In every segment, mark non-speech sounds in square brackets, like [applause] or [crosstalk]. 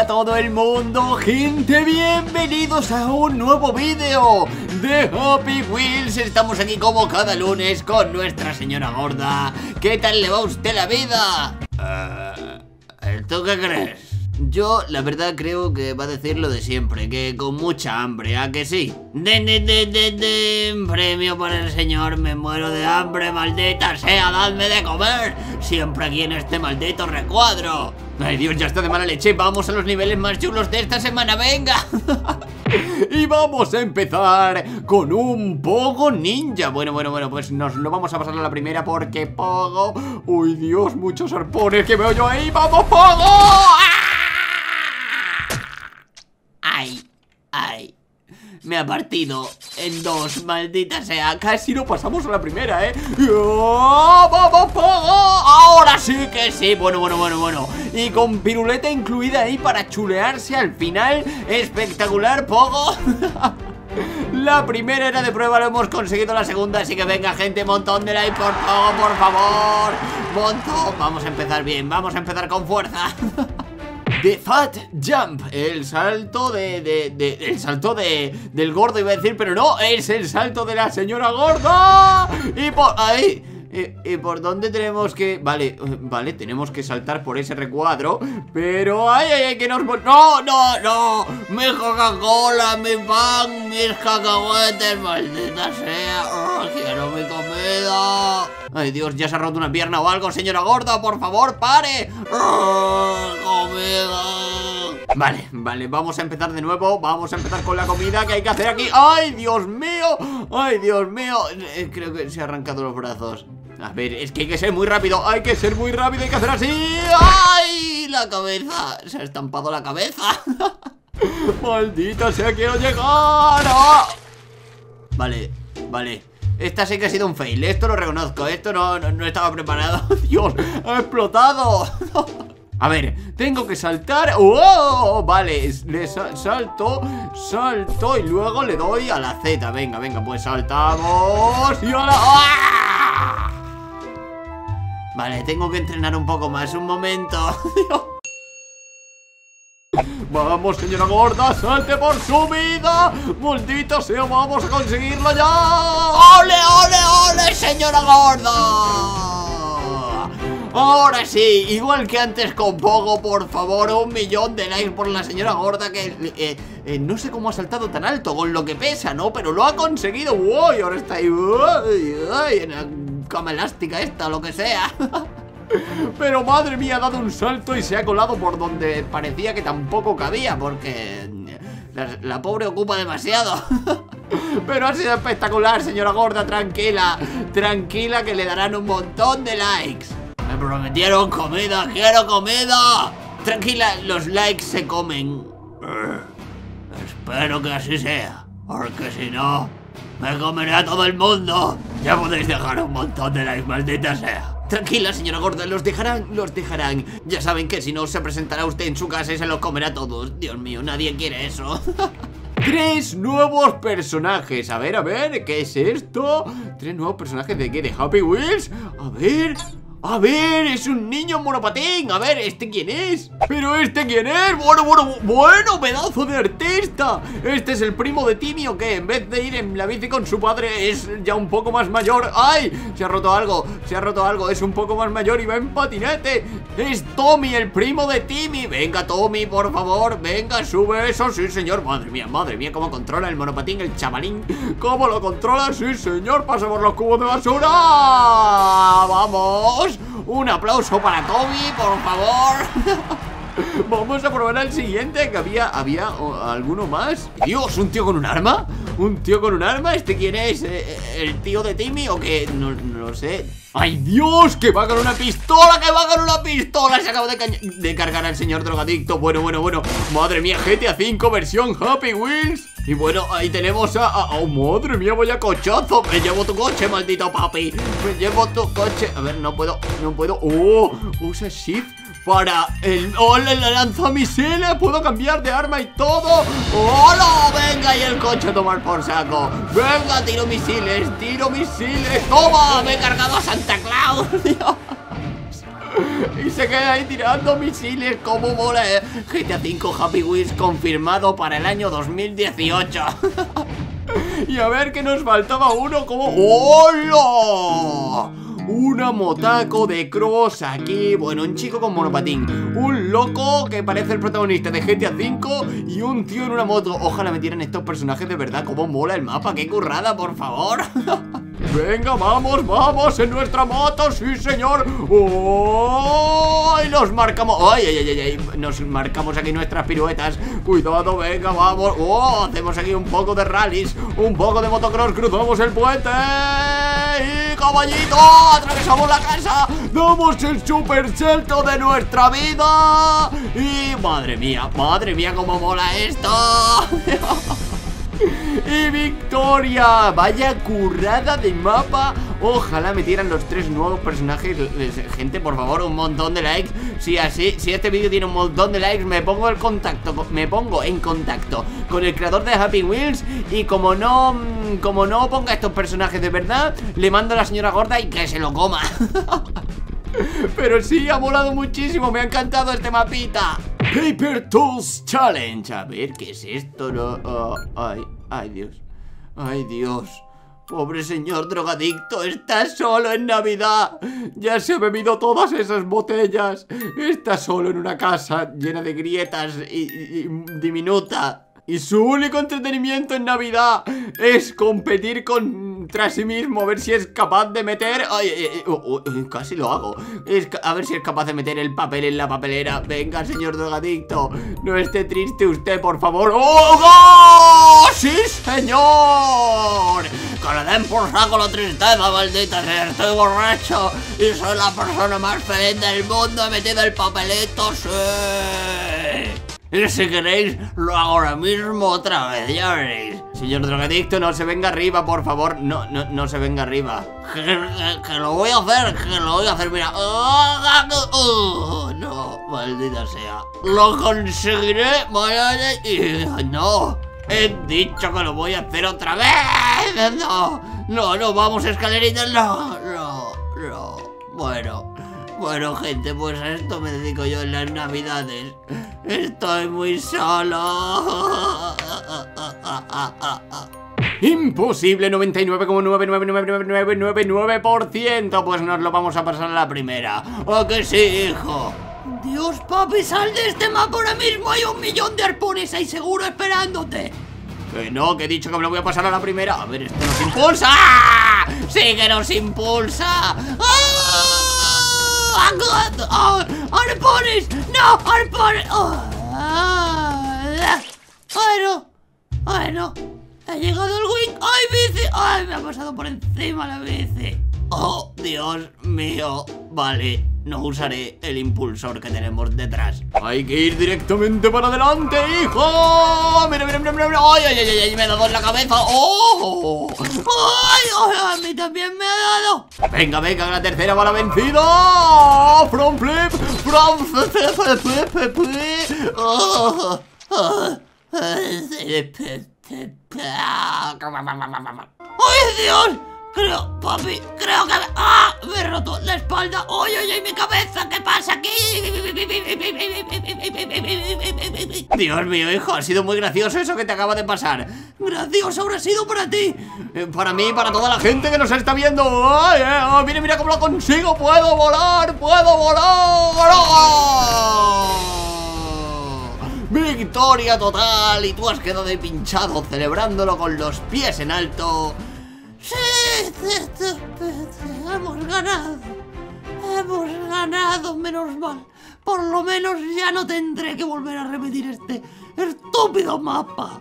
Hola a todo el mundo, gente, bienvenidos a un nuevo vídeo de Happy Wheels Estamos aquí como cada lunes con nuestra señora gorda ¿Qué tal le va a usted la vida? Uh, ¿Tú qué crees? Yo, la verdad, creo que va a decir lo de siempre, que con mucha hambre, ¿a que sí? De, de, de, de, de, premio por el señor, me muero de hambre, maldita sea, dadme de comer, siempre aquí en este maldito recuadro. Ay Dios, ya está de mala leche, vamos a los niveles más chulos de esta semana, venga. [laughs] y vamos a empezar con un Pogo Ninja Bueno, bueno, bueno, pues nos lo vamos a pasar a la primera porque Pogo... Uy, Dios, muchos arpones que veo yo ahí ¡Vamos, Pogo! ¡Ah! Ay, ay me ha partido en dos, maldita sea. Casi no pasamos a la primera, ¿eh? ¡Vamos, Ahora sí que sí, bueno, bueno, bueno, bueno. Y con piruleta incluida ahí para chulearse al final. Espectacular, Pogo. [laughs] La primera era de prueba, lo hemos conseguido. La segunda Así que venga gente, montón de like por Pogo, por favor. Montón, vamos a empezar bien, vamos a empezar con fuerza [laughs] The Fat Jump El salto de, de, de, El salto de, del gordo iba a decir Pero no, es el salto de la señora gorda Y por ahí ¿Y, por dónde tenemos que...? Vale, vale, tenemos que saltar por ese recuadro Pero... ¡Ay, ay, ay! Que nos... ¡No, no, no! ¡Mi Coca-Cola, mi pan, mis cacahuetes! ¡Maldita sea! Oh, ¡Quiero mi comida! ¡Ay, Dios! ¿Ya se ha roto una pierna o algo, señora gorda? ¡Por favor, pare! Oh. Vale, vale, vamos a empezar de nuevo Vamos a empezar con la comida que hay que hacer aquí ¡Ay, Dios mío! ¡Ay, Dios mío! Eh, creo que se ha arrancado los brazos a ver, es que hay que ser muy rápido Hay que ser muy rápido, hay que hacer así ¡Ay! La cabeza Se ha estampado la cabeza [laughs] Maldita sea, quiero llegar ¡Ah! Vale, vale esta sí que ha sido un fail, esto lo reconozco Esto no, no, estaba preparado. [laughs] Dios, ha explotado. [laughs] A ver, tengo que saltar. ¡Oh! Vale, le salto Salto y luego le doy a la Z. Venga, venga, pues saltamos Y ahora ¡Ah! Vale, tengo que entrenar un poco más Un momento [laughs] Vamos, señora gorda, salte por su vida Maldito sea, vamos a conseguirlo ya ¡Ole, ole, ole, señora gorda! Ahora sí, igual que antes con Pogo, por favor, un millón de likes por la señora gorda que eh, eh, no sé cómo ha saltado tan alto con lo que pesa, ¿no? Pero lo ha conseguido, ¡Uy! Ahora está ahí. En la cama elástica esta, lo que sea [laughs] Pero madre mía, ha dado un salto y se ha colado por donde parecía que tampoco cabía Porque la, pobre ocupa demasiado. [laughs] Pero ha sido espectacular, señora gorda, tranquila Tranquila que le darán un montón de likes. Me prometieron comida, quiero comida. Tranquila, los likes se comen. Espero que así sea Porque si no, me comeré a todo el mundo. Ya podéis dejar un montón de likes, maldita sea Tranquila, señora gorda, los dejarán, los dejarán Ya saben que si no se presentará usted en su casa y se los comerá todos Dios mío, nadie quiere eso [laughs] Tres nuevos personajes A ver, a ver, ¿qué es esto? ¿Tres nuevos personajes de qué? ¿De Happy Wheels? A ver... A ver, es un niño monopatín. A ver, ¿este quién es? ¿Pero este quién es? Bueno, bueno, bueno, pedazo de artista. Este es el primo de Timmy o qué En vez de ir en la bici con su padre Es ya un poco más mayor. ¡Ay! Se ha roto algo, se ha roto algo. Es un poco más mayor y va en patinete. Es Tommy, el primo de Timmy. Venga, Tommy, por favor, venga, sube eso. Sí, señor, madre mía, madre mía Cómo controla el monopatín, el chavalín. Cómo lo controla, sí, señor. Pasemos los cubos de basura. ¡Vamos! Un aplauso para Toby, por favor [laughs] Vamos a probar al siguiente Que había, había alguno más Dios, ¿un tío con un arma? ¿Un tío con un arma? ¿Este quién es? Eh, eh, ¿El tío de Timmy o qué? No, lo sé ¡Ay, Dios! ¡Que va con una pistola! ¡Que va con una pistola! Se acaba de, cargar al señor drogadicto Bueno, bueno, bueno Madre mía, GTA 5 versión Happy Wheels y bueno, ahí tenemos a, ¡Oh, madre mía, vaya cochazo! Me llevo tu coche, maldito papi Me llevo tu coche A ver, no puedo, no puedo ¡Oh! Usa shift para el... ¡Hola! ¡La lanzamisiles! ¡Puedo cambiar de arma y todo! ¡Hola! ¡Venga! Y el coche a tomar por saco ¡Venga! ¡Tiro misiles! ¡Tiro misiles! ¡Toma! ¡Me he cargado a Santa Claus! [laughs] Y se queda ahí tirando misiles como mola eh. GTA 5 Happy Wheels confirmado para el año 2018 [laughs] Y a ver que nos faltaba uno como... ¡Hola! Una motaco de cross aquí Bueno, un chico con monopatín Un loco que parece el protagonista de GTA V Y un tío en una moto Ojalá metieran estos personajes de verdad Cómo mola el mapa, qué currada, por favor [laughs] Venga, vamos, vamos en nuestra moto, sí señor. ¡Oh! Y nos marcamos ¡Ay, ay, ay, ay! Nos marcamos aquí nuestras piruetas. Cuidado, venga, vamos. ¡Oh! Hacemos aquí un poco de rallies Un poco de motocross, cruzamos el puente Y caballito Atravesamos la casa Damos el super salto de nuestra vida Y madre mía, madre mía, cómo mola esto [laughs] [laughs] ¡Y victoria! Vaya currada de mapa. Ojalá metieran los tres nuevos personajes Gente, por favor, un montón de likes. Si así, si este vídeo tiene un montón de likes Me pongo el contacto, me pongo en contacto Con el creador de Happy Wheels. Y como no, como no ponga estos personajes de verdad Le mando a la señora gorda y que se lo coma. [laughs] Pero sí, ha volado muchísimo, me ha encantado este mapita. Paper Tools Challenge. A ver, ¿qué es esto? Oh, ay Dios. Ay Dios. Pobre señor drogadicto, está solo en Navidad. Ya se ha bebido todas esas botellas. Está solo en una casa llena de grietas y diminuta. Y su único entretenimiento en Navidad es competir contra sí mismo, a ver si es capaz de meter... Ay, oh, oh, eh, casi lo hago. A ver si es capaz de meter el papel en la papelera. Venga, señor drogadicto, no esté triste usted, por favor. ¡Oh, ¡Sí, señor! Que le den por saco la tristeza, maldita sea. Estoy borracho y soy la persona más feliz del mundo. He metido el papelito, sí. Y si queréis, lo hago ahora mismo otra vez, ya veréis Señor drogadicto, no se venga arriba, por favor. No, no, no se venga arriba. Que, lo voy a hacer, que lo voy a hacer, mira. No, maldita sea. Lo conseguiré, vaya y... No, he dicho que lo voy a hacer otra vez. No, no, no, vamos escaleritas, no, no, no. Bueno bueno, gente, pues a esto me dedico yo en las navidades. Estoy muy solo. Imposible, 99,9999999%. Pues nos lo vamos a pasar a la primera. ¿O que sí, hijo? Dios, papi, sal de este mapa ahora mismo. Hay un millón de arpones ahí seguro esperándote. Que no, que he dicho que me lo voy a pasar a la primera. A ver, esto nos impulsa. ¡Ah! ¡Sí que nos impulsa! ¡Ah! ¡Oh! ¡Arpones! ¡No! ¡Arpones! Oh. Bueno, bueno. Ha llegado el wing. ¡Ay, bici! ¡Ay, me ha pasado por encima la bici! ¡Oh, Dios mío! Vale, no usaré el impulsor que tenemos detrás Hay que ir directamente para adelante, hijo Mira, mira, mira, mira ¡Ay, ay, ay! ay me ha dado en la cabeza ¡Oh! ¡Ay, ay! A mí también me ha dado Venga, venga, la tercera va la vencida ¡From flip! ¡From flip! ¡Oh! ¡Ay, Dios! Creo, papi, creo que... ¡Ah! Me he roto la espalda. ¡Oye, oye, mi cabeza! ¿Qué pasa aquí? Dios mío, hijo, ha sido muy gracioso eso que te acaba de pasar. Gracioso habrá sido para ti. Eh, para mí, para toda la gente que nos está viendo. ¡Ay, eh! Oh, mira, mira cómo lo consigo! ¡Puedo volar! ¡Puedo volar! ¡Oh! ¡Victoria total! Y tú has quedado ahí pinchado celebrándolo con los pies en alto. ¡Sí! ¡Hemos ganado! ¡Hemos ganado! Menos mal. Por lo menos ya no tendré que volver a repetir este estúpido mapa.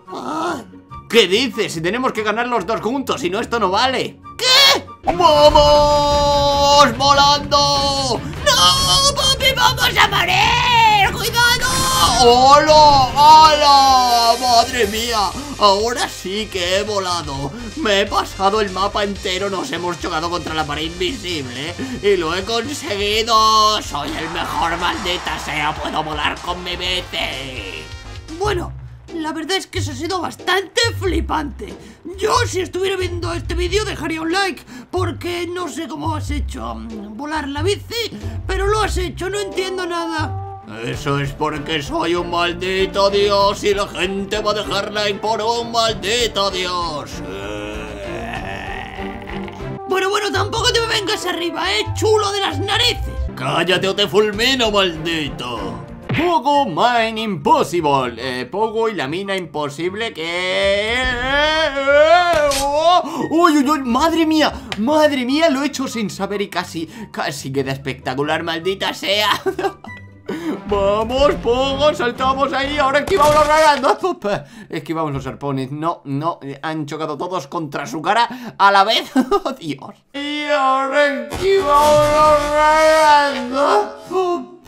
¿Qué dices? Si tenemos que ganar los dos juntos, si no esto no vale. ¿Qué? ¡Vamos! ¡Volando! ¡No! ¡Papi, vamos a morir! ¡Cuidado! ¡Hola! ¡Hola! ¡Madre mía! Ahora sí que he volado Me he pasado el mapa entero Nos hemos chocado contra la pared invisible Y lo he conseguido Soy el mejor, maldita sea Puedo volar con mi bici Bueno, La verdad es que eso ha sido bastante flipante. Yo si estuviera viendo este vídeo dejaría un like, porque no sé cómo has hecho mm, volar la bici, pero lo has hecho, no entiendo nada. Eso es porque soy un maldito dios y la gente va a dejar like por un maldito dios. Bueno, bueno, tampoco te me vengas arriba, eh, chulo de las narices. Cállate o te fulmino, maldito. Pogo Mine Impossible. Eh, Pogo y la mina imposible que... ¡Uy, uy, uy! ¡Madre mía! ¡Madre mía! Lo he hecho sin saber y casi... Casi queda espectacular, maldita sea. [laughs] Vamos, Pogo, saltamos ahí, ahora esquivamos los rayos [laughs] Esquivamos los arpones, no, no Han chocado todos contra su cara a la vez [laughs] ¡Oh, Dios Y ahora esquivamos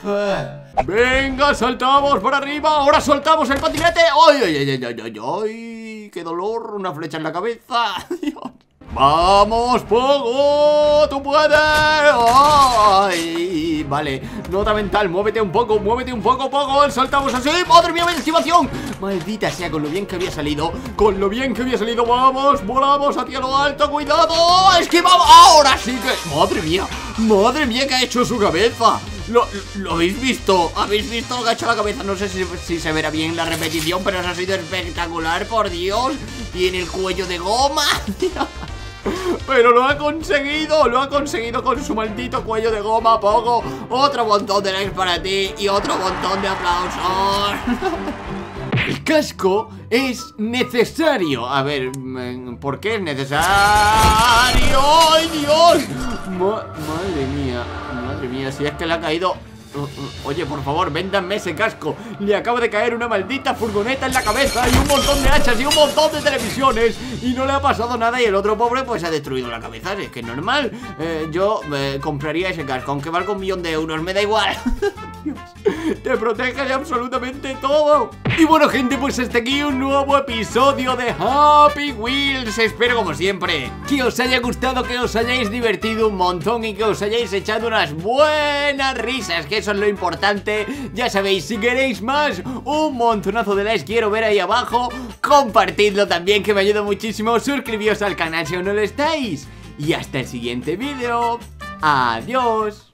los Venga, saltamos por arriba Ahora soltamos el patinete ¡Ay, ay, ay, ay, ay! ¡Qué dolor! Una flecha en la cabeza. [laughs] ¡Vamos, Pogo! ¡Tú puedes! ¡Ay! Vale, nota mental, muévete un poco, muévete un poco, Pogo Saltamos así, ¡madre mía, estimación! Maldita sea, con lo bien que había salido Con lo bien que había salido, vamos Volamos hacia lo alto, cuidado ¡Esquivamos! ¡Ahora sí que! ¡Madre mía! ¡Madre mía, que ha hecho su cabeza! ¿Lo, ¿Lo, habéis visto? ¿Habéis visto lo que ha hecho la cabeza? No sé si, se verá bien la repetición Pero eso ha sido espectacular, por Dios Tiene el cuello de goma [laughs] Pero lo ha conseguido Lo ha conseguido con su maldito cuello de goma Poco Otro montón de likes para ti Y otro montón de aplausos [laughs] El casco es necesario A ver, mm, ¿por qué es necesario? ¡Ay, Dios! madre mía Mía, si es que le ha caído oye, por favor, véndanme ese casco. Le acaba de caer una maldita furgoneta en la cabeza Y un montón de hachas y un montón de televisiones. Y no le ha pasado nada Y el otro pobre pues ha destruido la cabeza. Es que es normal. Eh, Yo eh, compraría ese casco Aunque valga un millón de euros, me da igual. [laughs] Te protege de absolutamente todo. Y bueno gente, pues hasta aquí un nuevo episodio de Happy Wheels. Espero como siempre que os haya gustado, que os hayáis divertido un montón Y que os hayáis echado unas buenas risas Que eso es lo importante. Ya sabéis, si queréis más, un montonazo de likes quiero ver ahí abajo. Compartidlo también que me ayuda muchísimo. Suscribíos al canal si aún no lo estáis. Y hasta el siguiente vídeo. Adiós